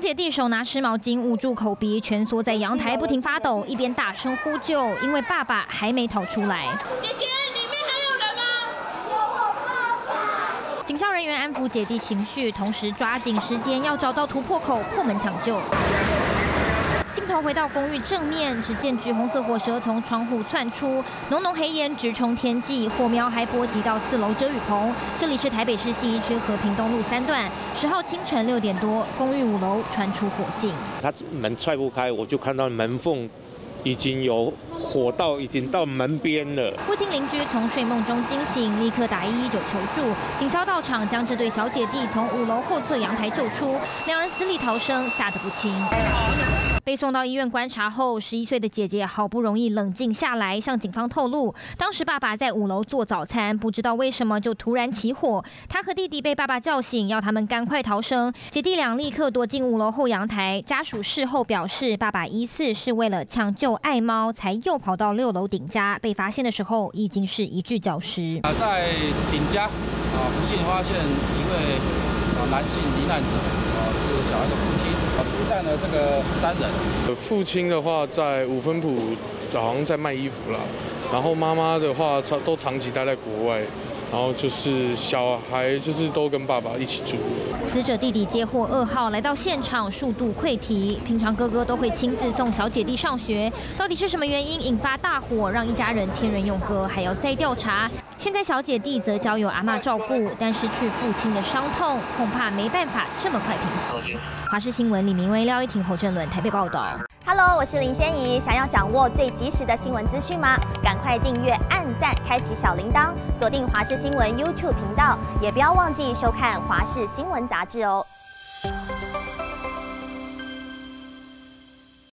姐弟手拿湿毛巾捂住口鼻，蜷缩在阳台不停发抖，一边大声呼救，因为爸爸还没逃出来。姐姐，里面还有人吗？有我爸爸。警校人员安抚姐弟情绪，同时抓紧时间要找到突破口，破门抢救。镜头回到公寓正面，只见橘红色火舌从窗户窜出，浓浓黑烟直冲天际，火苗还波及到四楼遮雨棚。这里是台北市信义区和平东路三段，十号清晨六点多，公寓五楼传出火警。他门踹不开，我就看到门缝已经有火到已经到门边了。附近邻居从睡梦中惊醒，立刻打一一九求助，警消到场将这对小姐弟从五楼后侧阳台救出，两人死里逃生，吓得不轻。被送到医院观察后，十一岁的姐姐好不容易冷静下来，向警方透露，当时爸爸在五楼做早餐，不知道为什么就突然起火。他和弟弟被爸爸叫醒，要他们赶快逃生。姐弟俩立刻躲进五楼后阳台。家属事后表示，爸爸疑似是为了抢救爱猫，才又跑到六楼顶家。被发现的时候，已经是一具焦尸。啊，在顶家啊，不幸发现一位啊男性罹难者啊，是小孩的父亲。啊疏散了这个十三人。父亲的话在五分埔，好像在卖衣服啦。然后妈妈的话，长都长期待在国外。然后就是小孩，就是都跟爸爸一起住。死者弟弟接获噩耗，来到现场，数度溃堤。平常哥哥都会亲自送小姐弟上学，到底是什么原因引发大火，让一家人天人永隔，还要再调查。现在小姐弟则交由阿妈照顾，但失去父亲的伤痛，恐怕没办法这么快平息。华视新闻李明威、廖一婷、侯振伦台北报道。Hello，我是林仙怡。想要掌握最及时的新闻资讯吗？赶快订阅、按赞、开启小铃铛，锁定华视新闻 YouTube 频道，也不要忘记收看华视新闻杂志哦。